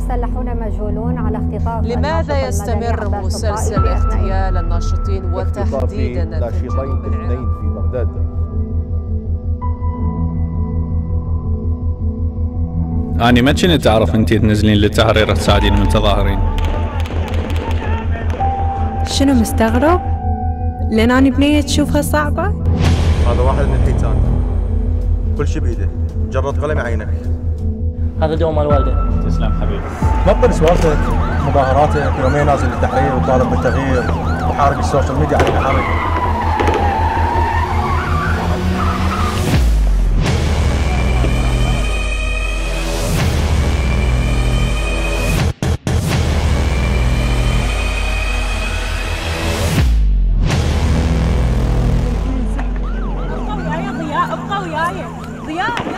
مسلحون مجهولون على اختطاف لماذا يستمر مسلسل اغتيال الناشطين وتهديد ناشطين اثنين في بغداد. أنا ما كنت أعرف أنتي تنزلين للتحرير تساعدين المتظاهرين. شنو مستغرب؟ لأن أنا بنية تشوفها صعبة؟ هذا واحد من الحيتان كل شيء بإيده. مجرد قلم عينك هذا الجو مال والده تسلم حبيبي. تفضل سوالفه مظاهراته يومين نازل للتحرير وطالب بالتغيير وحارق السوشيال ميديا على التحرك ضياء ابقى وياي ضياء.